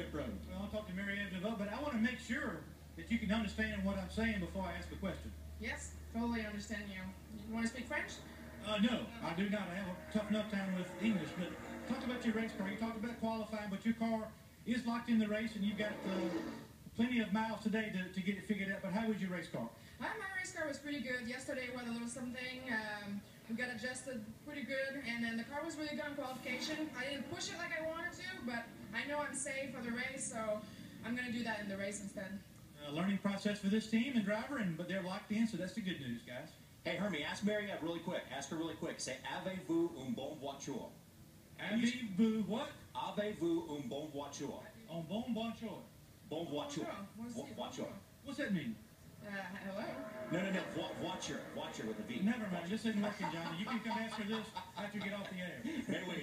pit road. Well, I'll talk to Maryeve Dufault, but I want to make sure that you can understand what I'm saying before I ask a question. Yes, totally understand you. You want to speak French? Uh, no, I do not. I have a tough enough time with English, but talk about your race car. You talked about qualifying, but your car is locked in the race, and you've got uh, plenty of miles today to, to get it figured out. But how was your race car? Uh, my race car was pretty good. Yesterday was a little something. Um, we got adjusted pretty good, and then the car was really good on qualification. I didn't push it like I wanted to, but I know I'm safe for the race, so I'm going to do that in the race instead. Uh, learning process for this team and driver, and but they're locked in, so that's the good news, guys. Hey, Hermie, ask Maryeve really quick. Ask her really quick. Say, avez-vous une bonne voiture? Avez-vous what? Avez-vous une bonne voiture? On bon bonjour. Bonne voiture. Bonjour. Voiture. What's that mean? Uh, hello? No, no, no. Vo- Voiture. Voiture with a V. Never mind. This isn't working, Johnny. You can come answer this after you get off the air. Maybe,